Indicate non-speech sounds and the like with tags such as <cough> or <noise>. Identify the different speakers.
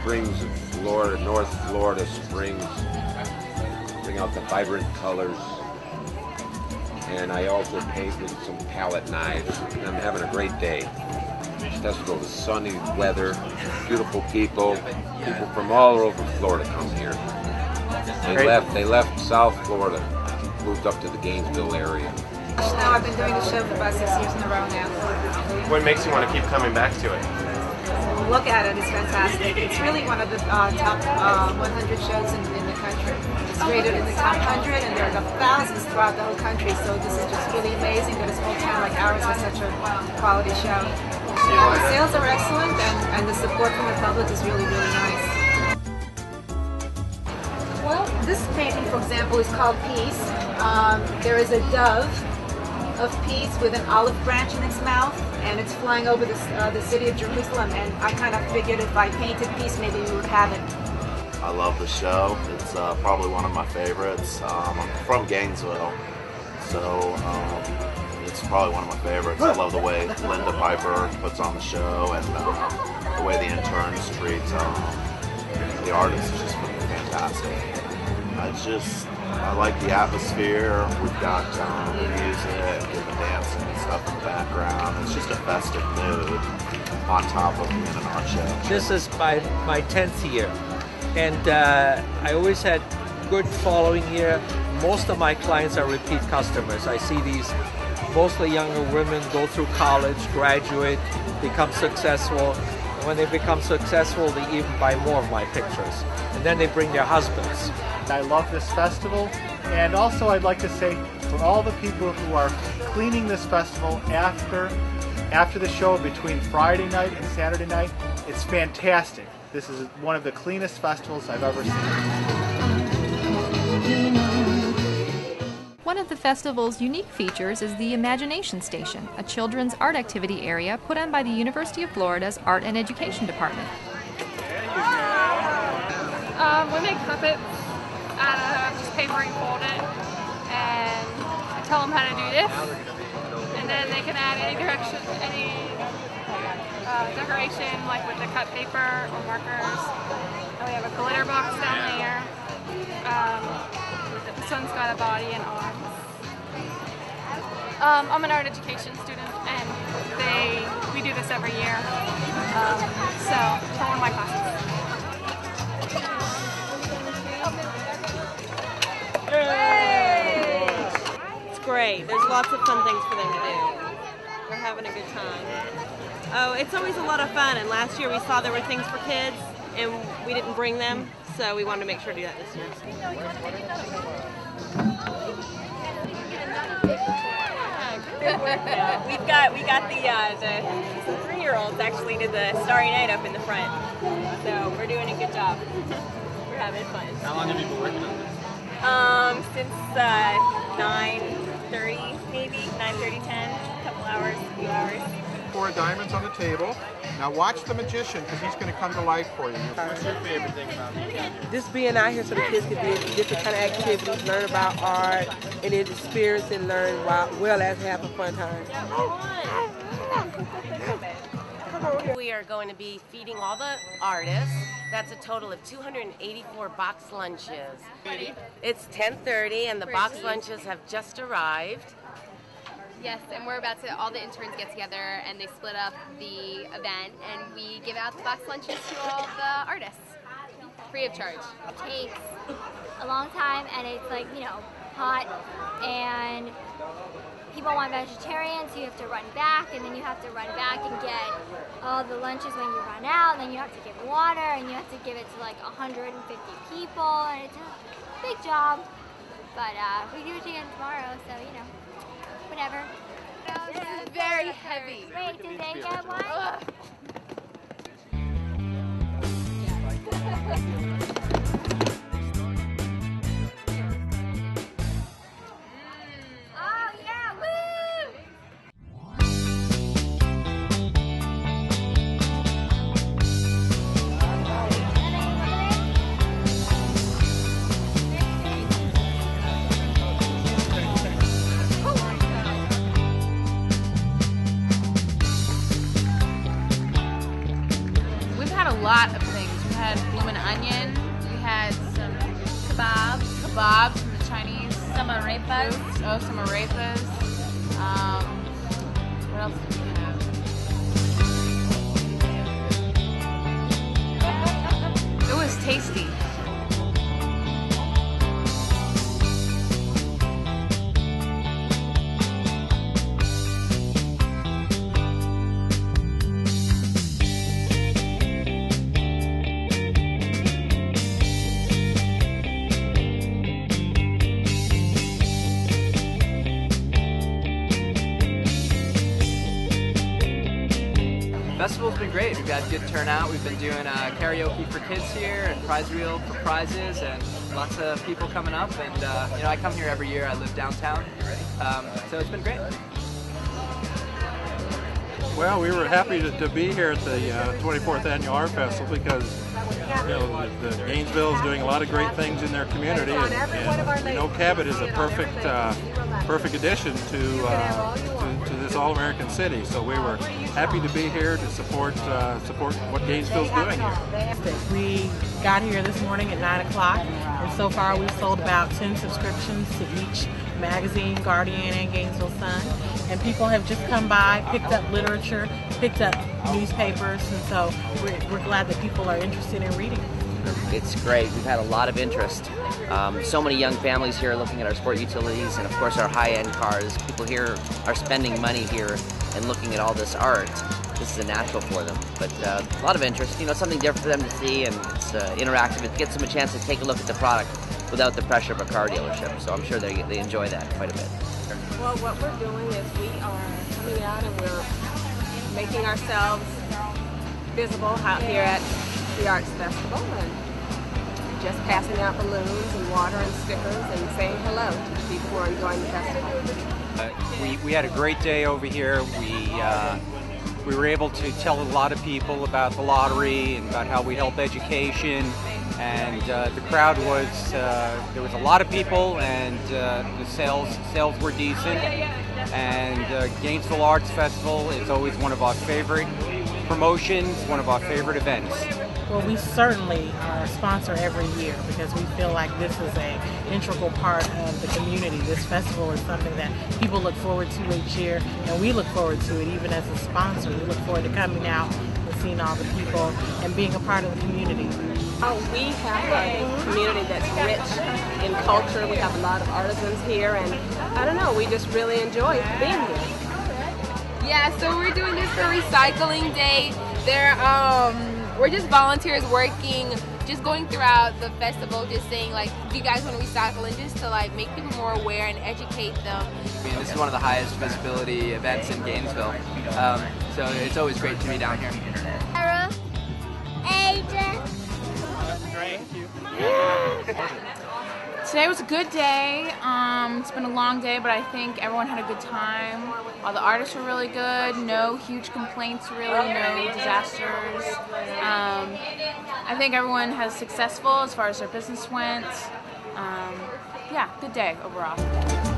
Speaker 1: Springs, of Florida, North Florida Springs. Bring out the vibrant colors. And I also paint with some palette knives. And I'm having a great day. Festival is sunny weather, beautiful people. People from all over Florida come here. They
Speaker 2: Great.
Speaker 1: left. They left South Florida, moved up to the Gainesville area.
Speaker 3: Now I've been doing the show for about six years in a row now.
Speaker 2: What makes you want to keep coming back to it?
Speaker 3: Look at it, it's fantastic. It's really one of the uh, top uh, 100 shows in, in the country. It's rated in the top 100 and there are thousands throughout the whole country. So this is just really amazing that a small town like ours has such a quality show. The sales are excellent and, and the support from the public is really, really nice. Well, this painting, for example, is called Peace. Um, there is a dove of peace with an olive branch in its mouth, and it's flying over the, uh, the city of Jerusalem. And I kind of figured if I painted peace, maybe we would have it.
Speaker 4: I love the show. It's uh, probably one of my favorites. Um, I'm from Gainesville, so um, it's probably one of my favorites. I love the way Linda Piper puts on the show and um, the way the interns treat um, the artists is just fantastic. I just I like the atmosphere. We've got um, the music and the dancing and stuff in the background. It's just a festive mood on top of being an art show.
Speaker 5: This is my, my 10th year, and uh, I always had good following here. Most of my clients are repeat customers. I see these mostly younger women go through college, graduate, become successful. When they become successful, they even buy more of my pictures. And then they bring their husbands.
Speaker 6: I love this festival. And also, I'd like to say for all the people who are cleaning this festival after after the show between Friday night and Saturday night, it's fantastic. This is one of the cleanest festivals I've ever seen.
Speaker 7: One of the festival's unique features is the Imagination Station, a children's art activity area put on by the University of Florida's Art and Education Department.
Speaker 8: Um, we make puppets out of just and fold it, and I tell them how to do this, and then they can add any direction, any uh, decoration, like with the cut paper or markers. And we have a glitter box down there. Um, this one's got a body and arms. Um, I'm an art education student, and they we do this every year. Um, so
Speaker 9: lots of fun things for them to do. We're having a good time. Oh, it's always a lot of fun. And last year we saw there were things for kids, and we didn't bring them, so we wanted to make sure to do that this year. <laughs> We've got we got the uh, the three year olds actually did the Starry Night up in the front, so we're doing a good job. we're having fun.
Speaker 2: How long have you been working on this?
Speaker 9: Um, since uh, 9.30 maybe, 9.30, 10, a couple hours, a few hours.
Speaker 10: Four diamonds on the table. Now watch the magician because he's going to come to life for you.
Speaker 2: What's your favorite thing about being?
Speaker 11: Just being out here so the kids can do different kind of activities, learn about art, and then experience and learn while well as have a fun time.
Speaker 12: We are going to be feeding all the artists. That's a total of 284 box lunches. It's 10:30 and the box lunches have just arrived.
Speaker 13: Yes, and we're about to, all the interns get together and they split up the event and we give out the box lunches to all the artists, free of charge.
Speaker 14: It takes a long time and it's like, you know, hot and people want vegetarian so you have to run back and then you have to run back and get all the lunches when you run out and then you have to give water and you have to give it to like 150 people and it's a big job. But uh, we do it again tomorrow so, you know, whatever.
Speaker 13: This is very heavy.
Speaker 14: Wait, did they get one?
Speaker 15: Lot of things. We've had bloomin' onion. We had some kebabs, kebabs from the Chinese. Some arepas. Oh, some arepas. Um, what else did we have?
Speaker 16: Great. We've had good turnout. We've been doing uh, karaoke for kids here and prize reel for prizes and lots of people coming up. And uh, you know, I come here every year. I live downtown, um, so it's been great.
Speaker 10: Well, we were happy to, to be here at the uh, 24th Annual Art Festival because you know the, the Gainesville is doing a lot of great things in their community, and, and we know Cabot is a perfect uh, perfect addition to, uh, to, to this all-American city. So we were happy to be here to support uh, support what Gainesville's doing here.
Speaker 17: We got here this morning at 9 o'clock, and so far we've sold about 10 subscriptions to each magazine, Guardian and Gainesville Sun. And people have just come by, picked up literature, picked up newspapers, and so we're, we're glad that people are interested in reading.
Speaker 18: It's great. We've had a lot of interest. Um, so many young families here looking at our sport utilities and, of course, our high-end cars. People here are spending money here and looking at all this art. This is a natural for them, but uh, a lot of interest. You know, something different for them to see, and it's uh, interactive. It gets them a chance to take a look at the product without the pressure of a car dealership. So I'm sure they, they enjoy that quite a bit.
Speaker 19: Well, what we're doing is we are coming out and we're making ourselves visible out here at the Arts Festival and just passing out balloons and water and stickers and saying hello to the people who are enjoying the festival.
Speaker 20: Uh, we, we had a great day over here. We uh, we were able to tell a lot of people about the lottery and about how we help education. And uh, the crowd was uh, there was a lot of people, and uh, the sales sales were decent. And uh, Gainesville Arts Festival is always one of our favorite promotions, one of our favorite events.
Speaker 17: Well, we certainly uh, sponsor every year because we feel like this is a integral part of the community. This festival is something that people look forward to each year, and we look forward to it even as a sponsor. We look forward to coming out and seeing all the people and being a part of the community.
Speaker 19: Oh, we have a community that's rich in culture. We have a lot of artisans here, and I don't know, we just really enjoy being here.
Speaker 21: Yeah, so we're doing this for Recycling Day. There, um, we're just volunteers working, just going throughout the festival, just saying like, do you guys want to recycle, and just to like make people more aware and educate them.
Speaker 16: I mean, this is one of the highest visibility events in Gainesville, um, so it's always great to be down here.
Speaker 14: Sarah, Ada.
Speaker 15: Today was a good day. Um, it's been a long day, but I think everyone had a good time. All the artists were really good. No huge complaints, really. No disasters. Um, I think everyone has successful as far as their business went. Um, yeah, good day overall.